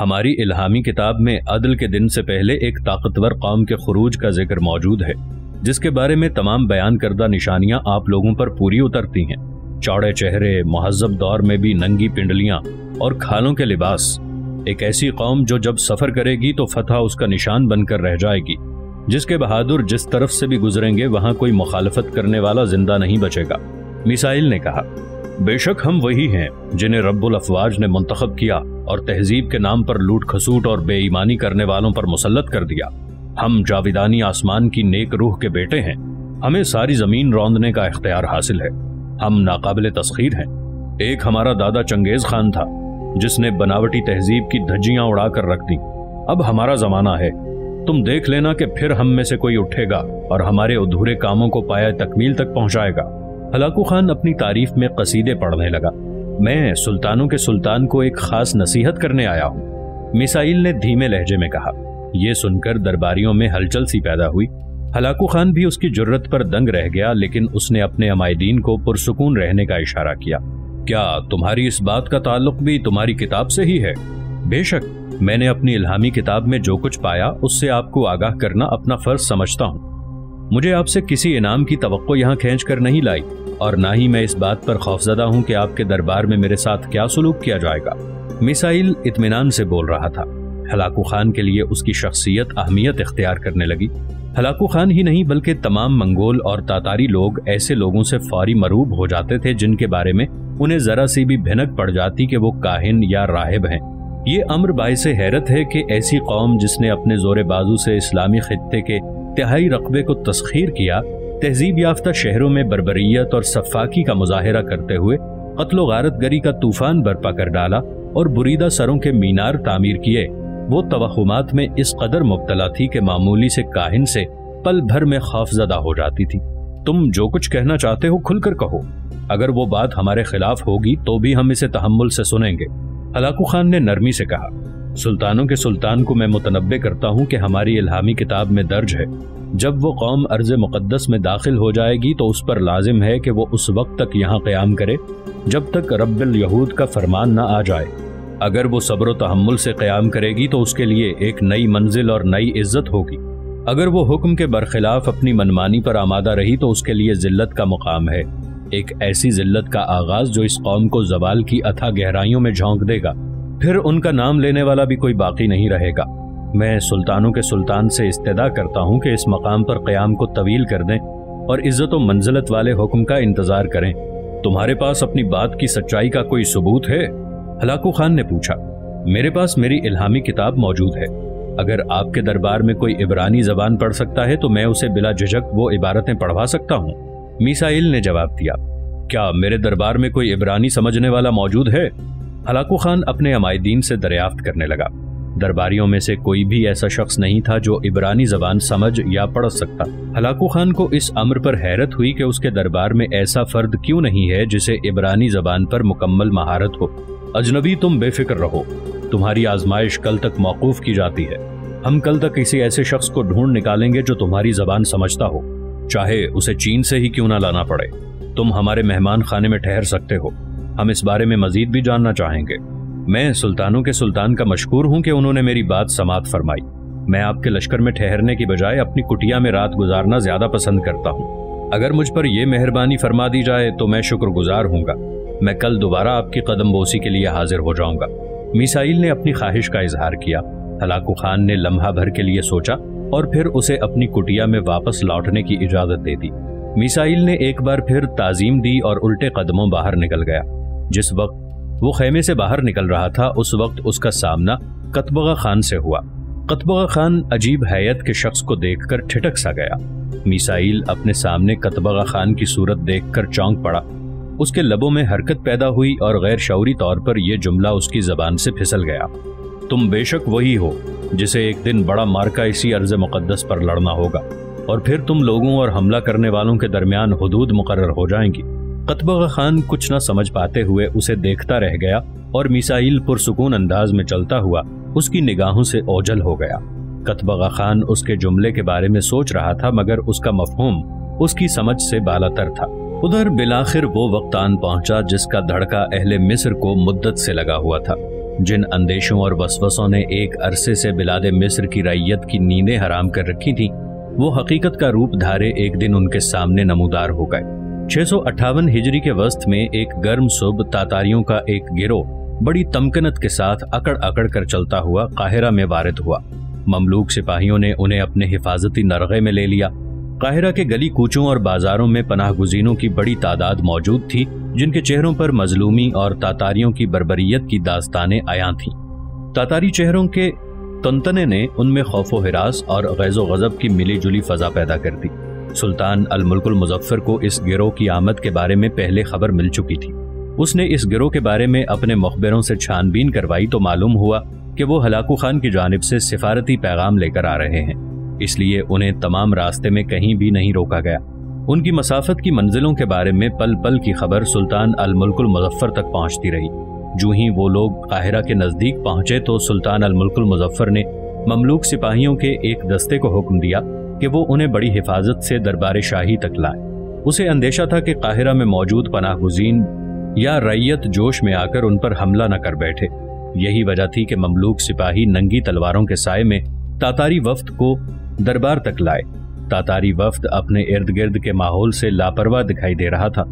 हमारी इल्हामी किताब में अदल के दिन से पहले एक ताकतवर कौम के खरूज का ज़िक्र मौजूद है, जिसके बारे में तमाम बयान करदा निशानियाँ आप लोगों पर पूरी उतरती हैं। चौड़े चेहरे, महजब दौर में भी नंगी पिंडलियाँ और खालों के लिबास। एक ऐसी कौम जो जब सफ़र करेगी तो फतह उसका निशान बनकर रह जाएगी। जिसके बहादुर जिस तरफ़ से भी गुजरेंगे, वहाँ कोई मुखालफत करने वाला ज़िंदा नहीं बचेगा। मिसाइल ने कहा बेशक हम वही हैं, जिन्हें रब्बुल अफवाज ने मुंतखब किया और तहजीब के नाम पर लूट खसूट और बेईमानी करने वालों पर मुसलत कर दिया। हम जाविदानी आसमान की नेक रूह के बेटे हैं। हमें सारी ज़मीन रौंदने का इख्तियार हासिल है। हम नाकाबिल तस्खीर हैं। एक हमारा दादा चंगेज खान था, जिसने बनावटी तहजीब की धज्जियाँ उड़ाकर रख दी। अब हमारा जमाना है। तुम देख लेना कि फिर हम में से कोई उठेगा और हमारे अधूरे कामों को पाया तकमील तक पहुंचाएगा। हलाकू खान अपनी तारीफ़ में कसीदे पढ़ने लगा। मैं सुल्तानों के सुल्तान को एक खास नसीहत करने आया हूँ। मिसाइल ने धीमे लहजे में कहा यह सुनकर दरबारियों में हलचल सी पैदा हुई। हलाकू खान भी उसकी ज़रूरत पर दंग रह गया, लेकिन उसने अपने अमायदीन को पुरसकून रहने का इशारा किया। क्या तुम्हारी इस बात का ताल्लुक भी तुम्हारी किताब से ही है? बेशक, मैंने अपनी इल्हामी किताब में जो कुछ पाया, उससे आपको आगाह करना अपना फ़र्ज़ समझता हूँ। मुझे आपसे किसी इनाम की तो यहाँ खींच कर नहीं लाई, और ना ही मैं इस बात पर खौफजदा हूँ कि आपके दरबार में मेरे साथ क्या सलूक किया जाएगा। मिसाइल इतमान से बोल रहा था। हलाकू खान के लिए उसकी शख्सियत अहमियत इख्तियार करने लगी। हलाकू खान ही नहीं, बल्कि तमाम मंगोल और तातारी लोग ऐसे लोगों से फौरी मरूब हो जाते थे जिनके बारे में उन्हें जरा सी भी भिनक पड़ जाती कि वो काहिन या राहिब हैं। ये अम्र बायस हैरत है कि ऐसी कौम जिसने अपने ज़ोर बाजू से इस्लामी खत्े के तिहाई रकबे को तस्खीर किया, तहजीब याफ्ता शहरों में बरबरीत और सफाकी का मुजाहरा करते हुए कत्लो गारत गरी का तूफ़ान बर्पा कर डाला और बुरीदा सरों के मीनार तामीर किए। वो तवहुमात में इस कदर मुबतला थी कि मामूली से काहिन से पल भर में खौफजदा हो जाती थी। तुम जो कुछ कहना चाहते हो खुलकर कहो। अगर वो बात हमारे खिलाफ होगी तो भी हम इसे तहमुल से सुनेंगे। हलाकू खान ने नरमी से कहा सुल्तानों के सुल्तान को मैं मुतनबे करता हूँ कि हमारी इल्हामी किताब में दर्ज है। जब वो कौम अर्ज़ मुक़दस में दाखिल हो जाएगी तो उस पर लाजिम है कि वो उस वक्त तक यहाँ क्याम करे, जब तक रब्बिल यहूद का फरमान न आ जाए। अगर वो सब्र तहमुल से क्याम करेगी तो उसके लिए एक नई मंजिल और नई इज़्ज़त होगी। अगर वो हुक्म के बरखिलाफ अपनी मनमानी पर आमादा रही तो उसके लिए जिल्लत का मुकाम है। एक ऐसी जिल्लत का आगाज़ जो इस कौम को जवाल की अथा गहराइयों में झोंक देगा। फिर उनका नाम लेने वाला भी कोई बाकी नहीं रहेगा। मैं सुल्तानों के सुल्तान से इस्तदा करता हूँ कि इस मकाम पर क्याम को तवील कर दें और इज़्ज़त मंजिलत वाले हुक्म का इंतज़ार करें। तुम्हारे पास अपनी बात की सच्चाई का कोई सबूत है? हलाकू खान ने पूछा। मेरे पास मेरी इल्हामी किताब मौजूद है। अगर आपके दरबार में कोई इबरानी जबान पढ़ सकता है तो मैं उसे बिला झिझक वो इबारतें पढ़वा सकता हूँ। मिसाइल ने जवाब दिया। क्या मेरे दरबार में कोई इबरानी समझने वाला मौजूद है? हलाकू खान अपने अमायदीन से दरियाफ्त करने लगा। दरबारियों में से कोई भी ऐसा शख्स नहीं था जो इबरानी जबान समझ या पढ़ सकता। हलाकू खान को इस अम्र पर हैरत हुई कि उसके दरबार में ऐसा फर्द क्यों नहीं है जिसे इबरानी जबान पर मुकम्मल महारत हो। अजनबी तुम बेफिक्र रहो। तुम्हारी आजमाइश कल तक मौकूफ की जाती है। हम कल तक किसी ऐसे शख्स को ढूंढ निकालेंगे जो तुम्हारी जबान समझता हो। चाहे उसे चीन से ही क्यों ना लाना पड़े। तुम हमारे मेहमान खाने में ठहर सकते हो। हम इस बारे में मजीद भी जानना चाहेंगे। मैं सुल्तानों के सुल्तान का मशहूर हूँ कि उन्होंने मेरी बात समात फरमाई। मैं आपके लश्कर में ठहरने की बजाय अपनी कुटिया में रात गुजारना ज़्यादा पसंद करता हूँ। अगर मुझ पर यह मेहरबानी फरमा दी जाए तो मैं शुक्रगुजार हूँगा। मैं कल दोबारा आपकी कदम बोसी के लिए हाजिर हो जाऊँगा। मिसाइल ने अपनी ख्वाहिश का इजहार किया। हलाकू खान ने लम्हा भर के लिए सोचा और फिर उसे अपनी कुटिया में वापस लौटने की इजाज़त दे दी। मिसाइल ने एक बार फिर ताजीम दी और उल्टे कदमों बाहर निकल गया। जिस वक्त वो खेमे से बाहर निकल रहा था, उस वक्त उसका सामना कतबगा खान से हुआ। कतबगा खान अजीब हैत के शख्स को देखकर ठिठक सा गया। मिसाइल अपने सामने कतबगा खान की सूरत देखकर चौंक पड़ा। उसके लबों में हरकत पैदा हुई और गैर शौरी तौर पर यह जुमला उसकी जबान से फिसल गया। तुम बेशक वही हो, जिसे एक दिन बड़ा मार्का इसी अर्ज़ मुकदस पर लड़ना होगा, और फिर तुम लोगों और हमला करने वालों के दरमियान हदूद मुकर हो जाएँगी। कतबगा खान कुछ न समझ पाते हुए उसे देखता रह गया और मिसाइल पुरसकून अंदाज में चलता हुआ उसकी निगाहों से ओझल हो गया। कतबगा खान उसके जुमले के बारे में सोच रहा था, मगर उसका मफहूम, उसकी समझ से बालातर था। उधर बिलाखिर वो वक्त आन पहुँचा जिसका धड़का अहले मिस्र को मुद्दत से लगा हुआ था। जिन अंदेशों और वसवसों ने एक अरसे से बिलाद मिस्र की रैयत की नींदें हराम कर रखी थी, वो हकीकत का रूप धारे एक दिन उनके सामने नमूदार हो गए। छह सौ अट्ठावन हिजरी के वस्त में एक गर्म सुब तातारियों का एक गिरोह बड़ी तमकनत के साथ अकड़ अकड़ कर चलता हुआ काहिरा में वारिद हुआ। ममलूक सिपाहियों ने उन्हें अपने हिफाजती नरगे में ले लिया। काहिरा के गली कूचों और बाजारों में पनाह गुजीनों की बड़ी तादाद मौजूद थी, जिनके चेहरों पर मजलूमी और तातारियों की बरबरीत की दास्तानें आया थीं। तातारी चेहरों के तंतने ने उनमें खौफो, हिरास और गैजो गजब की मिली जुली फजा पैदा कर दी। सुल्तान अल मुल्कुल मुजफ्फर को इस गिरोह की आमद के बारे में पहले खबर मिल चुकी थी। उसने इस गिरोह के बारे में अपने मुखबरों से छानबीन करवाई तो मालूम हुआ कि वो हलाकू खान की जानब से सिफारती पैगाम लेकर आ रहे हैं। इसलिए उन्हें तमाम रास्ते में कहीं भी नहीं रोका गया। उनकी मसाफत की मंजिलों के बारे में पल पल की खबर सुल्तान अल मुल्कुल मुजफ्फर तक पहुँचती रही। जो ही वो लोग काहिरा के नज़दीक पहुँचे तो सुल्तान अल मुल्कुल मुजफ्फर ने ममलूक सिपाहियों के एक दस्ते को हुक्म दिया कि वो उन्हें बड़ी हिफाजत से दरबार शाही तक लाए। उसे अंदेशा था कि काहिरा में मौजूद पनाह गुजीन या रैयत जोश में आकर उन पर हमला न कर बैठे। यही वजह थी कि ममलूक सिपाही नंगी तलवारों के साय में तातारी वफ्त को दरबार तक लाए। तातारी वफ्त अपने इर्द गिर्द के माहौल से लापरवाह दिखाई दे रहा था।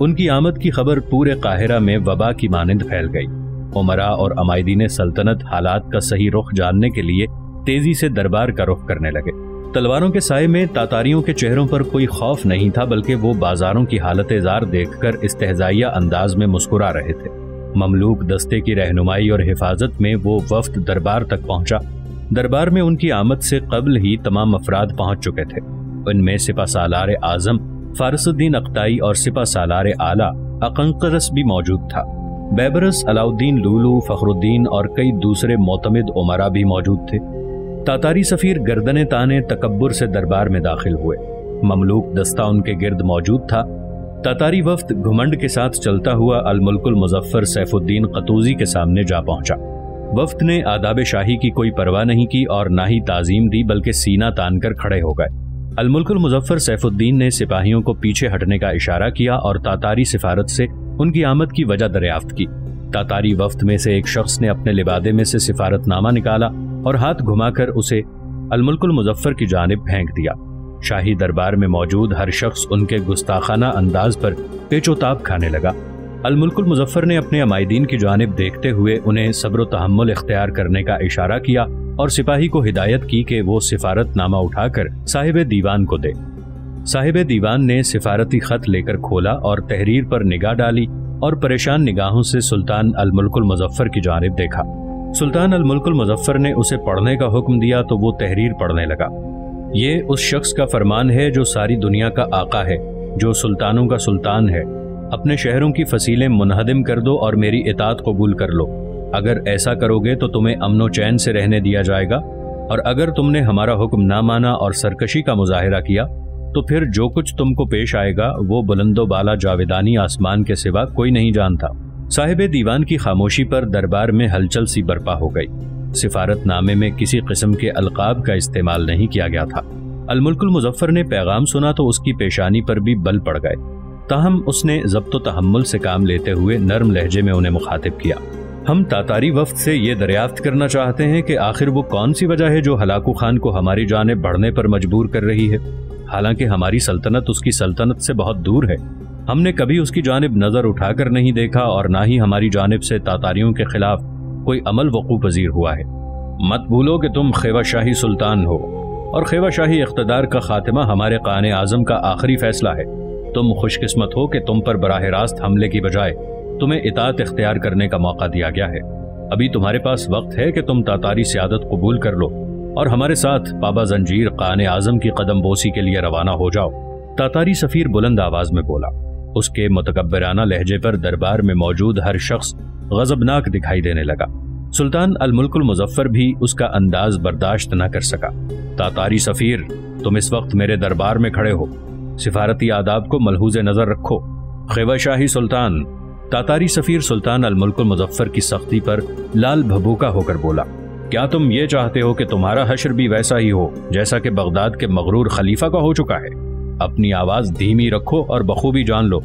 उनकी आमद की खबर पूरे काहिरा में वबा की मानंद फैल गई। उमरा और अमायदीन सल्तनत हालात का सही रुख जानने के लिए तेज़ी से दरबार का रुख करने लगे। तलवारों के साय में तातारियों के चेहरों पर कोई खौफ नहीं था, बल्कि वो बाजारों की हालत जार देखकर इस्तेजाइया अंदाज में मुस्कुरा रहे थे। ममलूक दस्ते की रहनुमाई और हिफाजत में वो वफ्त दरबार तक पहुँचा। दरबार में उनकी आमद से कबल ही तमाम अफराद पहुँच चुके थे। उनमें सिपा सालार आज़म, फारसुद्दीन अख्ताई और सिपा सालार आला अकंकरस भी मौजूद था। बैबरस अलाउद्दीन लूलू, फखरुद्दीन और कई दूसरे मोतमद उमरा भी मौजूद थे। तातारी सफीर गर्दने ताने तकबर से दरबार में दाखिल हुए। ममलूक दस्ता उनके गिर्द मौजूद था। तातारी वफ्त घुमंड के साथ चलता हुआ अलमुल्कुल मुजफ्फर सैफुद्दीन कतूजी के सामने जा पहुँचा। वफ्त ने आदाब शाही की कोई परवाह नहीं की और ना ही ताजीम दी, बल्कि सीना तान कर खड़े हो गए। अलमुल्कुल मुजफ्फर सैफुद्दीन ने सिपाहियों को पीछे हटने का इशारा किया और तातारी सिफारत से उनकी आमद की वजह दरियाफ्त की। तातारी वफ्त में से एक शख्स ने अपने लिबादे में से सिफारतनामा निकाला और हाथ घुमाकर उसे अलमुल्कुल मुजफ्फर की जानब फेंक दिया। शाही दरबार में मौजूद हर शख्स उनके गुस्ताखाना अंदाज पर पेचोताब खाने लगा। अलमुल्कुल मुजफ्फर ने अपने अमायदीन की जानब देखते हुए उन्हें सब्र तहमुल इख्तियार करने का इशारा किया और सिपाही को हिदायत की कि वो सिफारतनामा उठाकर साहिब दीवान को दे। साहिब दीवान ने सिफारती खत लेकर खोला और तहरीर पर निगाह डाली और परेशान निगाहों से सुल्तान अलमुल्कुल मुजफ्फर की जानब देखा। सुल्तान अलमुल्कुल मुजफ्फर ने उसे पढ़ने का हुक्म दिया तो वो तहरीर पढ़ने लगा। ये उस शख्स का फरमान है जो सारी दुनिया का आका है, जो सुल्तानों का सुल्तान है। अपने शहरों की फसीलें मुनहदिम कर दो और मेरी इतात कबूल कर लो। अगर ऐसा करोगे तो तुम्हें अमनो चैन से रहने दिया जाएगा। और अगर तुमने हमारा हुक्म ना माना और सरकशी का मुजाहरा किया तो फिर जो कुछ तुमको पेश आएगा वो बुलंदो बाला जावेदानी आसमान के सिवा कोई नहीं जानता। साहिब दीवान की खामोशी पर दरबार में हलचल सी बर्पा हो गई। सिफारतनामे में किसी किस्म के अलकाब का इस्तेमाल नहीं किया गया था। अलमुल्कुल मुजफ्फर ने पैगाम सुना तो उसकी पेशानी पर भी बल पड़ गए। ताहम उसने जब्त तहमुल से काम लेते हुए नरम लहजे में उन्हें मुखातिब किया। हम तातारी वफ्त से ये दरियाफ्त करना चाहते हैं कि आखिर वो कौन सी वजह है जो हलाकू खान को हमारी जानब बढ़ने पर मजबूर कर रही है? हालाँकि हमारी सल्तनत उसकी सल्तनत से बहुत दूर है। हमने कभी उसकी जानब नज़र उठाकर नहीं देखा और ना ही हमारी जानब से तातारियों के खिलाफ कोई अमल वकू पजीर हुआ है। मत भूलो कि तुम खेवा शाही सुल्तान हो और खेवा शाही इकतदार का खात्मा हमारे कान आज़म का आखिरी फैसला है। तुम खुशकिस्मत हो कि तुम पर बराह रास्त हमले की बजाय तुम्हें इतात इख्तियार करने का मौका दिया गया है। अभी तुम्हारे पास वक्त है कि तुम तातारी सियादत कबूल कर लो और हमारे साथ बाबा जंजीर कान आज़म की कदम बोसी के लिए रवाना हो जाओ। तातारी सफीर बुलंद आवाज़ में बोला उसके मतकबराना लहजे पर दरबार में मौजूद हर शख्स गजबनाक दिखाई देने लगा। सुल्तान अलमुल्कुल मुजफ्फर भी उसका अंदाज बर्दाश्त न कर सका। तातारी सफीर, तुम इस वक्त मेरे दरबार में खड़े हो। सिफारती आदाब को मलहूज नज़र रखो। खेवा शाही सुल्तान। तातारी सफीर सुल्तान अलमुल्कुल मुजफ्फर की सख्ती पर लाल भबूका होकर बोला, क्या तुम ये चाहते हो कि तुम्हारा हशर भी वैसा ही हो, जैसा कि बगदाद के मगरूर खलीफा का हो चुका है? अपनी आवाज़ धीमी रखो और बखूबी जान लो।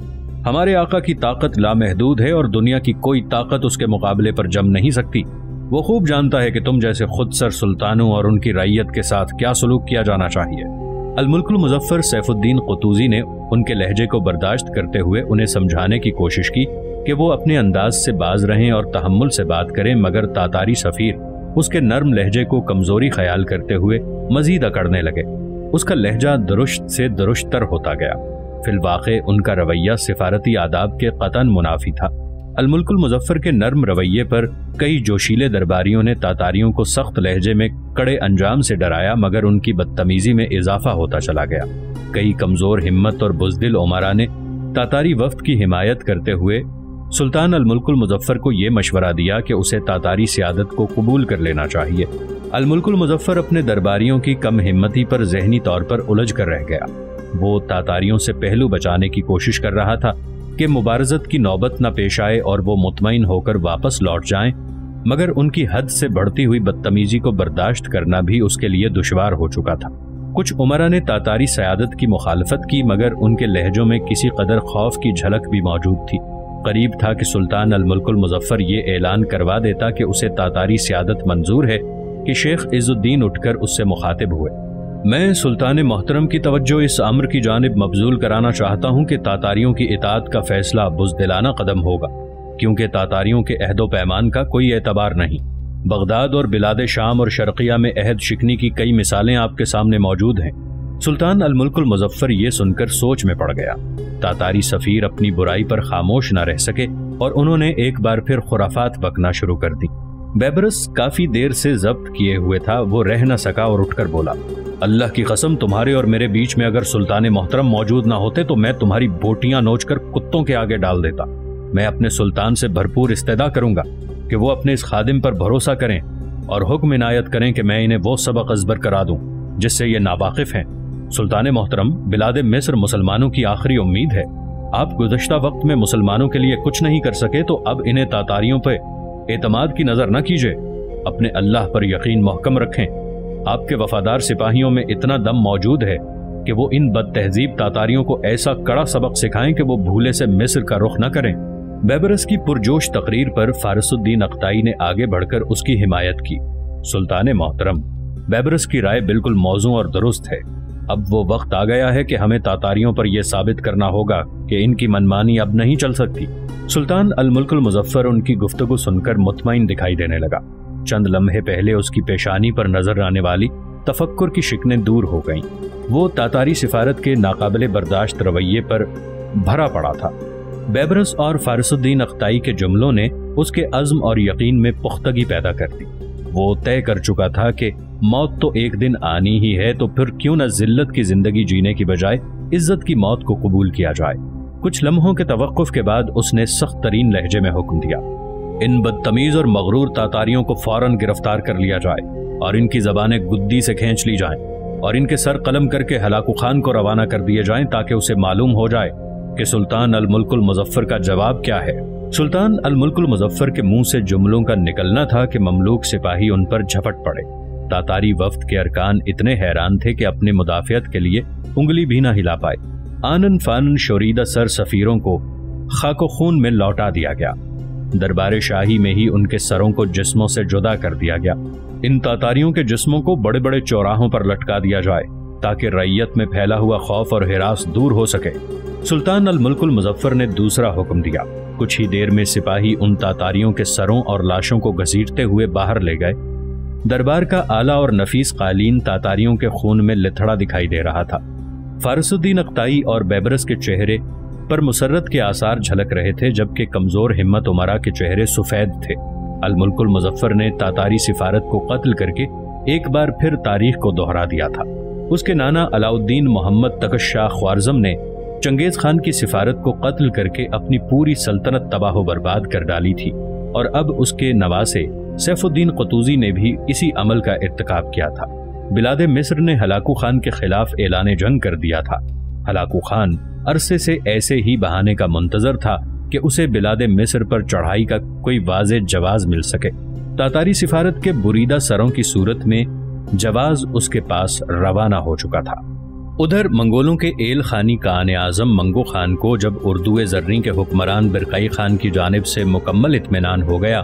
हमारे आका की ताकत लामहदूद है और दुनिया की कोई ताकत उसके मुकाबले पर जम नहीं सकती। वो खूब जानता है कि तुम जैसे खुद सर सुल्तानों और उनकी रैयत के साथ क्या सलूक किया जाना चाहिए। अलमुल्कुल मुजफ्फर सैफुद्दीन कतूजी ने उनके लहजे को बर्दाश्त करते हुए उन्हें समझाने की कोशिश की कि वो अपने अंदाज से बाज रहें और तहमुल से बात करें, मगर तातारी सफीर उसके नर्म लहजे को कमज़ोरी ख्याल करते हुए मजीद अकड़ने लगे। उसका लहजा दुरुस्त से दुरुस्तर होता गया। फिलवाक़ उनका रवैया सिफारती आदाब के कतन मुनाफी था। अलमुल्कुल मुजफ्फर के नर्म रवैये पर कई जोशीले दरबारियों ने तातारियों को सख्त लहजे में कड़े अंजाम से डराया, मगर उनकी बदतमीजी में इजाफा होता चला गया। कई कमज़ोर हिम्मत और बुजदिल उमरा ने तातारी वफ्त की हिमायत करते हुए सुल्तान अलमुल्कुल मुजफ्फर को यह मशवरा दिया कि उसे तातारी सियादत को कबूल कर लेना चाहिए। अलमुल्कुल मुजफ्फर अपने दरबारियों की कम हिम्मती पर जहनी तौर पर उलझ कर रह गया। वो तातारियों से पहलू बचाने की कोशिश कर रहा था कि मुबारजत की नौबत न पेश आए और वो मुतमिन होकर वापस लौट जाएँ, मगर उनकी हद से बढ़ती हुई बदतमीजी को बर्दाश्त करना भी उसके लिए दुशवार हो चुका था। कुछ उमरा ने तातारी सयादत की मुखालफत की मगर उनके लहजों में किसी कदर खौफ की झलक भी मौजूद थी। करीब था कि सुल्तान अलमुल्कुल मुजफ्फर ये ऐलान करवा देता कि उसे तातारी सियादत मंजूर है कि शेख इजुद्दीन उठकर उससे मुखातिब हुए। मैं सुल्तान मोहतरम की तवज्जो इस अम्र की जानब मबजूल कराना चाहता हूँ कि तातारियों की इतात का फैसला बुजदिलाना कदम होगा, क्योंकि तातारियों के अहदो पैमान का कोई एतबार नहीं। बगदाद और बिलाद शाम और शर्किया में अहद शिकनी की कई मिसालें आपके सामने मौजूद हैं। सुल्तान अलमुल्कुल मुजफ्फर ये सुनकर सोच में पड़ गया। तातारी सफीर अपनी बुराई पर खामोश न रह सके और उन्होंने एक बार फिर खुराफात बकना शुरू कर दी। बेबरस काफ़ी देर से जब्त किए हुए था, वो रह न सका और उठकर बोला, अल्लाह की कसम, तुम्हारे और मेरे बीच में अगर सुल्तान मोहतरम मौजूद ना होते तो मैं तुम्हारी बोटियाँ नोचकर कुत्तों के आगे डाल देता। मैं अपने सुल्तान से भरपूर इस्तेदा करूँगा कि वो अपने इस खादिम पर भरोसा करें और हुक्म इनायत करें कि मैं इन्हें वो सबक अजबर करा दूँ, जिससे ये नावाकिफ हैं। सुल्तान मोहतरम, बिलाद मिस्र मुसलमानों की आखिरी उम्मीद है। आप गुजशत वक्त में मुसलमानों के लिए कुछ नहीं कर सके तो अब इन्हें तातारियों पर एतमाद की नज़र न कीजिए। अपने अल्लाह पर यकीन महकम रखें। आपके वफादार सिपाहियों में इतना दम मौजूद है कि वो इन बद तहजीब तातारियों को ऐसा कड़ा सबक सिखाएँ कि वो भूले से मिस्र का रुख न करें। बेबरस की पुरजोश तकरीर पर फारसुद्दीन अख्ताई ने आगे बढ़कर उसकी हिमायत की। सुल्तान मोहतरम, बेबरस की राय बिल्कुल मौजू और दुरुस्त है। अब वो वक्त आ गया है कि हमें तातारियों पर यह साबित करना होगा कि इनकी मनमानी अब नहीं चल सकती। सुल्तान अलमुल्कुल मुजफ्फर उनकी गुफ्तगु सुनकर मुतमिन दिखाई देने लगा। चंद लम्हे पहले उसकी पेशानी पर नज़र आने वाली तफक्र की शिकनें दूर हो गईं। वो तातारी सिफारत के नाकाबले बर्दाश्त रवैये पर भरा पड़ा था। बेबरस और फारसुद्दीन अख्ताई के जुमलों ने उसके अज़म और यकीन में पुख्तगी पैदा कर दी। वो तय कर चुका था कि मौत तो एक दिन आनी ही है तो फिर क्यों न जिल्लत की ज़िंदगी जीने की बजाय इज़्ज़त की मौत को कबूल किया जाए। कुछ लम्हों के तवक्फ के बाद उसने सख्त तरीन लहजे में हुक्म दिया। इन बदतमीज और मगरूर तातारियों को फ़ौरन गिरफ़्तार कर लिया जाए और इनकी जबानें गुद्दी से खींच ली जाएँ और इनके सर कलम करके हलाकू खान को रवाना कर दिए जाएँ ताकि उसे मालूम हो जाए कि सुल्तान अल मुल्कुल मुजफ्फर का जवाब क्या है। सुल्तान अल मुल्कुल मुजफ्फर के मुँह से जुमलों का निकलना था कि ममलूक सिपाही उन पर झपट पड़े। तातारी वफ्त के अरकान इतने हैरान थे कि अपने मुदाफियत के लिए उंगली भी ना हिला पाए। आनन फानन शोरीदा सर सफीरों को खाको खून में लौटा दिया गया। दरबार शाही में ही उनके सरों को जिस्मों से जुदा कर दिया गया। इन तातारियों के जिस्मों को बड़े बड़े चौराहों पर लटका दिया जाए, ताकि रैयत में फैला हुआ खौफ और हिरास दूर हो सके। सुल्तान अल मुल्कुल मुजफ्फर ने दूसरा हुक्म दिया। कुछ ही देर में सिपाही उन तातारियों के सरों और लाशों को घसीटते हुए बाहर ले गए। दरबार का आला और नफीस कालीन तातारियों के खून में लिथड़ा दिखाई दे रहा था। फारसुद्दीन अख्ताई और बेबरस के चेहरे पर मुसरत के आसार झलक रहे थे, जबकि कमज़ोर हिम्मत उमरा के चेहरे सफ़ेद थे। अलमुल्कुल मुजफ्फर ने तातारी सिफारत को कत्ल करके एक बार फिर तारीख को दोहरा दिया था। उसके नाना अलाउद्दीन मोहम्मद तकश शाह ख्वारजम ने चंगेज खान की सिफारत को कत्ल करके अपनी पूरी सल्तनत तबाह बर्बाद कर डाली थी और अब उसके नवासे सैफुद्दीन कतूजी ने भी इसी अमल का इरतकाब किया था। बिलाद मिस्र ने हलाकू खान के खिलाफ ऐलान जंग कर दिया था। हलाकू खान अरसे से ऐसे ही बहाने का मुंतजर था कि उसे बिलाद मिस्र पर चढ़ाई का कोई वाज जवाज मिल सके। तातारी सिफारत के बुरीदा सरों की सूरत में जवाज उसके पास रवाना हो चुका था। उधर मंगोलों के एल खानी कान आज़म मंगो खान को जब उर्दू जर्री के हुक्मरान बिरकई खान की जानब से मुकम्मल इतमान हो गया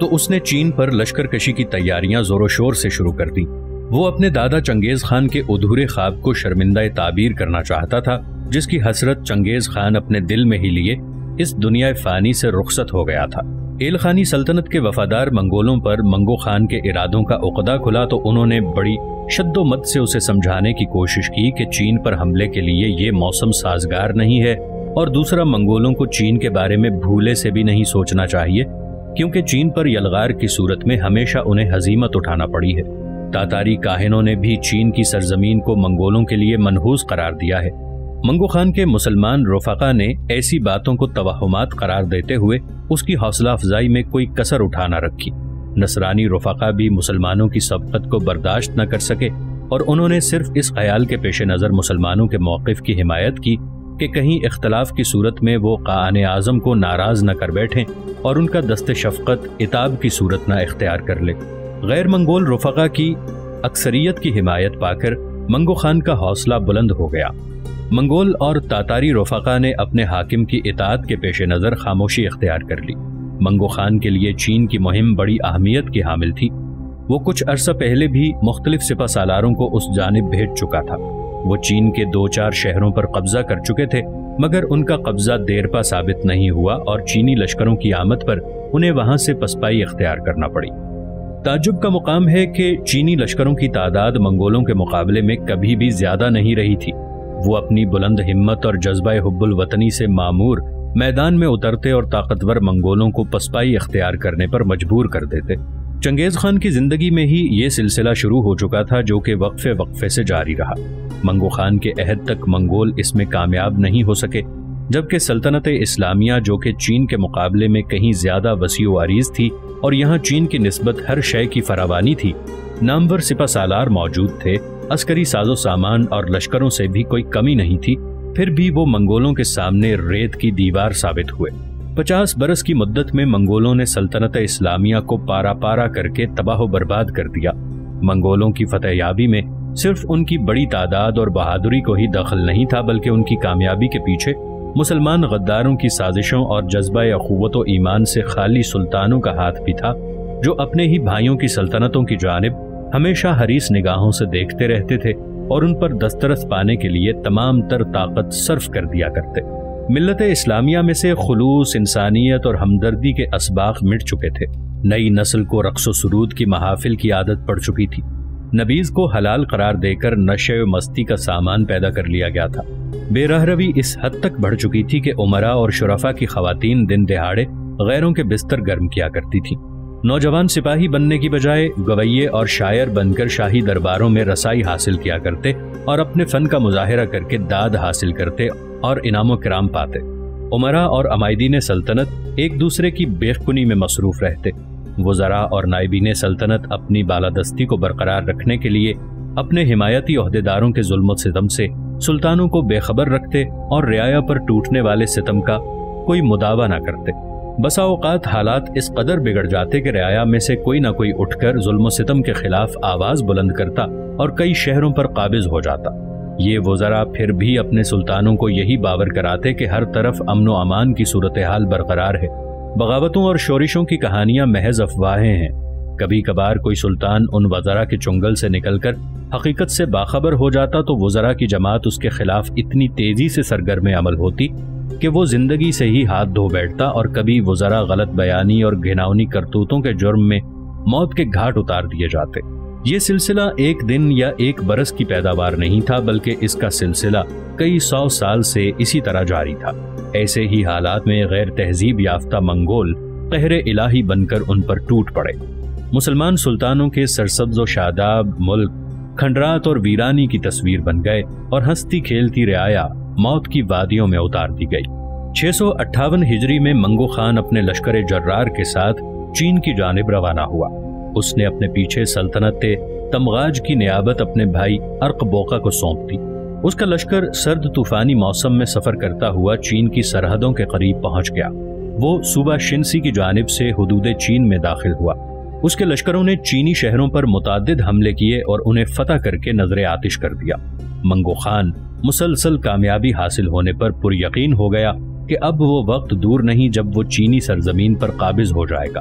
तो उसने चीन पर लश्कर कशी की तैयारियाँ जोरों शोर से शुरू कर दी। वो अपने दादा चंगेज खान के अधूरे ख्वाब को शर्मिंदा ताबीर करना चाहता था, जिसकी हसरत चंगेज खान अपने दिल में ही लिए, इस दुनिया फानी से रुखसत हो गया था। एल खानी सल्तनत के वफादार मंगोलों पर मंगो खान के इरादों का उकदा खुला तो उन्होंने बड़ी शद्दोमत से उसे समझाने की कोशिश की कि चीन पर हमले के लिए ये मौसम साजगार नहीं है और दूसरा मंगोलों को चीन के बारे में भूले से भी नहीं सोचना चाहिए, क्योंकि चीन पर यलगार की सूरत में हमेशा उन्हें हजीमत उठाना पड़ी है। तातारी काहिनों ने भी चीन की सरजमीन को मंगोलों के लिए मनहूस करार दिया है। मंगो खान के मुसलमान रफका ने ऐसी बातों को तवाहमात करार देते हुए उसकी हौसला अफजाई में कोई कसर उठा न रखी। नसरानी रफका भी मुसलमानों की सबकत को बर्दाश्त न कर सके और उन्होंने सिर्फ़ इस ख्याल के पेश नज़र मुसलमानों के मौकफ की हिमायत की कि कहीं इख्तलाफ की सूरत में वो कान आज़म को नाराज़ न कर बैठें और उनका दस्त शफकत इताब की सूरत न इख्तियार कर ले। गैर मंगोल रफका की अक्सरियत की हिमायत पाकर मंगो खान का हौसला बुलंद हो गया। मंगोल और तातारी रफका ने अपने हाकिम की इतात के पेश नज़र खामोशी इख्तियार कर ली। मंगो खान के लिए चीन की मुहिम बड़ी अहमियत की हामिल थी। वो कुछ अरसा पहले भी मुख्तलिफ़ सिपा सालारों को उस जानब भेज चुका था। वो चीन के दो चार शहरों पर कब्जा कर चुके थे, मगर उनका कब्जा देरपा साबित नहीं हुआ और चीनी लश्करों की आमद पर उन्हें वहाँ से पसपाई अख्तियार करना पड़ी। ताजुब का मुकाम है कि चीनी लश्करों की तादाद मंगोलों के मुकाबले में कभी भी ज़्यादा नहीं रही थी। वो अपनी बुलंद हिम्मत और जज्बा हब्बुल वतनी से मामूर, मैदान में उतरते और ताकतवर मंगोलों को पसपाई अख्तियार करने पर मजबूर कर देते। चंगेज खान की ज़िंदगी में ही ये सिलसिला शुरू हो चुका था जो कि वक्फे वक्फे से जारी रहा। मंगो खान के अहद तक मंगोल इसमें कामयाब नहीं हो सके, जबकि सल्तनत इस्लामिया जो कि चीन के मुकाबले में कहीं ज़्यादा वसी वारीज थी और यहाँ चीन की नस्बत हर शय की फरावानी थी, नामवर सिपा सालार मौजूद थे अस्करी साजो सामान और लश्करों से भी कोई कमी नहीं थी, फिर भी वो मंगोलों के सामने रेत की दीवार साबित हुए। पचास बरस की मुद्दत में मंगोलों ने सल्तनत इस्लामिया को पारा पारा करके तबाह बर्बाद कर दिया। मंगोलों की फतेहयाबी में सिर्फ़ उनकी बड़ी तादाद और बहादुरी को ही दखल नहीं था, बल्कि उनकी कामयाबी के पीछे मुसलमान गद्दारों की साजिशों और जज्बा अखुवत ईमान से खाली सुल्तानों का हाथ भी था, जो अपने ही भाइयों की सल्तनतों की जानब हमेशा हरीस निगाहों से देखते रहते थे और उन पर दस्तरस पाने के लिए तमाम तर ताकत सर्फ कर दिया करते। मिलत इस्लामिया में से खलूस, इंसानियत और हमदर्दी के असबाक मिट चुके थे। नई नस्ल को रक्सो सरूद की महाफिल की आदत पड़ चुकी थी। नबीज को हलाल करार देकर नशे मस्ती का सामान पैदा कर लिया गया था। बेरहरवी इस हद तक बढ़ चुकी थी कि उमरा और शुरफा की खातन दिन दिहाड़े गैरों के बिस्तर गर्म किया करती थी। नौजवान सिपाही बनने की बजाय गवैये और शायर बनकर शाही दरबारों में रसाई हासिल किया करते और अपने फन का मुजाहरा करके दाद हासिल करते और इनाम कराम पाते। उमरा और अमायदीन सल्तनत एक दूसरे की बेखुनी में मसरूफ रहते। वजरा और नायबीन सल्तनत अपनी बालादस्ती को बरकरार रखने के लिए अपने हिमायती अहदेदारों के जुल्म सितम से सुल्तानों को बेखबर रखते और रियाया पर टूटने वाले सितम का कोई मुदावा न करते। बसा अवकात हालात इस कदर बिगड़ जाते कि रियाया में से कोई ना कोई उठकर जुल्म सितम के खिलाफ आवाज़ बुलंद करता और कई शहरों पर काबिज हो जाता। ये वजरा फिर भी अपने सुल्तानों को यही बावर कराते कि हर तरफ़ अमन अमान की सूरत हाल बरकरार है। बगावतों और शोरिशों की कहानियाँ महज अफवाहें हैं। कभी कभार कोई सुल्तान उन वजरा के चुंगल से निकलकर हकीकत से बाखबर हो जाता तो वजरा की जमात उसके खिलाफ इतनी तेज़ी से सरगर्म अमल होती कि वो ज़िंदगी से ही हाथ धो बैठता और कभी वो जरा गलत बयानी और घिनौनी करतूतों के जुर्म में मौत के घाट उतार दिए जाते। ये सिलसिला एक दिन या एक बरस की पैदावार नहीं था, बल्कि इसका सिलसिला कई सौ साल से इसी तरह जारी था। ऐसे ही हालात में गैर तहजीब याफ्ता मंगोल कहरे इलाही बनकर उन पर टूट पड़े। मुसलमान सुल्तानों के सरसब्ज शादाब, मुल्क, खंडरात और वीरानी की तस्वीर बन गए और हंसती खेलती रियाया मौत की वादियों में उतार दी गई। छह सौ अट्ठावन हिजरी में मंगो खान अपने लश्कर जर्रार के साथ चीन की जानब रवाना हुआ। उसने अपने पीछे सल्तनत तमगाज की नियाबत अपने भाई अर्क बोका को सौंप दी। उसका लश्कर सर्द तूफानी मौसम में सफ़र करता हुआ चीन की सरहदों के करीब पहुँच गया। वो सुबह शिनसी की जानब से हदूद चीन में दाखिल हुआ। उसके लश्करों ने चीनी शहरों पर मुतद हमले किए और उन्हें फतह करके नज़र आतिश कर दिया। मंगो खान मुसलसल कामयाबी हासिल होने पर पुरयकीन हो गया कि अब वो वक्त दूर नहीं जब वो चीनी सरजमीन पर काबिज हो जाएगा।